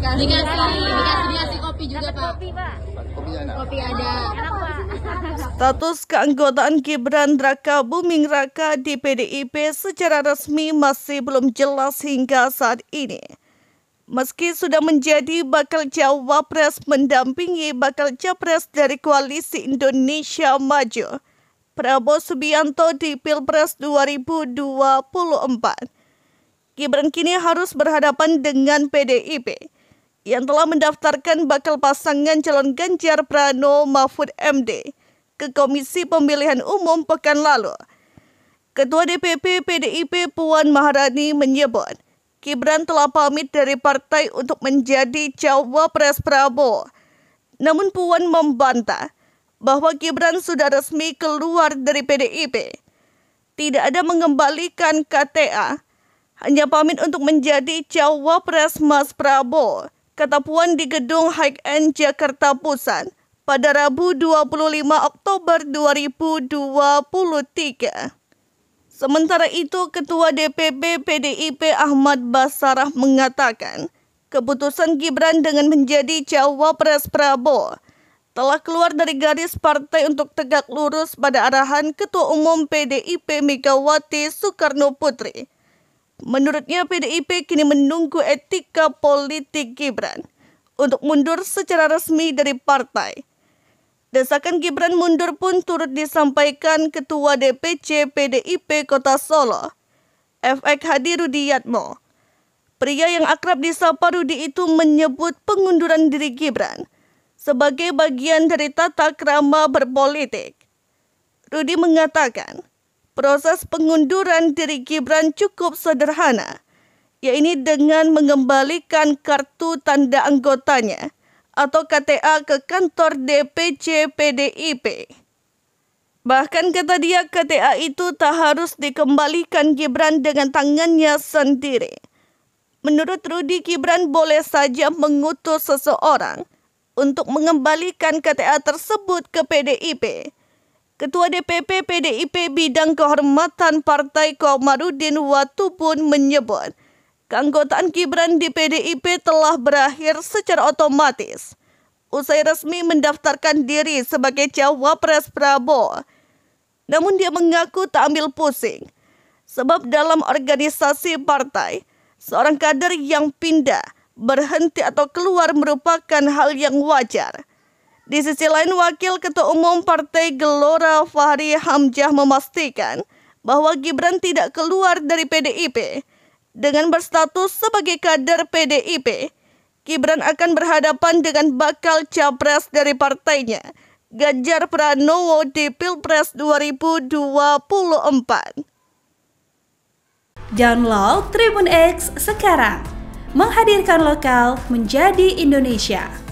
Dikasih, Dikasih. dikasih, dikasih kopi juga Dapat Pak. kopi, Pak. Kopi ada. Enak, Pak. Status keanggotaan Gibran Raka Buming Raka di PDIP secara resmi masih belum jelas hingga saat ini. Meski sudah menjadi bakal cawapres mendampingi bakal capres dari Koalisi Indonesia Maju, Prabowo Subianto di Pilpres 2024. Gibran kini harus berhadapan dengan PDIP yang telah mendaftarkan bakal pasangan calon Ganjar Pranowo Mahfud MD ke Komisi Pemilihan Umum pekan lalu. Ketua DPP PDIP Puan Maharani menyebut, Gibran telah pamit dari partai untuk menjadi cawapres Prabowo. Namun Puan membantah bahwa Gibran sudah resmi keluar dari PDIP. Tidak ada mengembalikan KTA, hanya pamit untuk menjadi cawapres Mas Prabowo, kata Puan di gedung High End Jakarta Pusat pada Rabu 25 Oktober 2023. Sementara itu, Ketua DPP PDIP Ahmad Basarah mengatakan, keputusan Gibran dengan menjadi cawapres Prabowo telah keluar dari garis partai untuk tegak lurus pada arahan Ketua Umum PDIP Megawati Soekarno Putri. Menurutnya PDIP kini menunggu etika politik Gibran untuk mundur secara resmi dari partai. Desakan Gibran mundur pun turut disampaikan Ketua DPC PDIP Kota Solo, FX Hadi Rudiyatmo. Pria yang akrab disapa Rudi itu menyebut pengunduran diri Gibran sebagai bagian dari tata krama berpolitik. Rudi mengatakan, proses pengunduran diri Gibran cukup sederhana, yaitu dengan mengembalikan kartu tanda anggotanya atau KTA ke kantor DPC PDIP. Bahkan kata dia KTA itu tak harus dikembalikan Gibran dengan tangannya sendiri. Menurut Rudi Gibran boleh saja mengutus seseorang untuk mengembalikan KTA tersebut ke PDIP. Ketua DPP PDIP Bidang Kehormatan Partai Komarudin Watu pun menyebut keanggotaan Gibran di PDIP telah berakhir secara otomatis. Usai resmi mendaftarkan diri sebagai cawapres Prabowo. Namun dia mengaku tak ambil pusing. Sebab dalam organisasi partai, seorang kader yang pindah, berhenti atau keluar merupakan hal yang wajar. Di sisi lain, Wakil Ketua Umum Partai Gelora Fahri Hamzah memastikan bahwa Gibran tidak keluar dari PDIP dengan berstatus sebagai kader PDIP, Gibran akan berhadapan dengan bakal capres dari partainya, Ganjar Pranowo di Pilpres 2024. Download Tribun X sekarang, menghadirkan lokal menjadi Indonesia.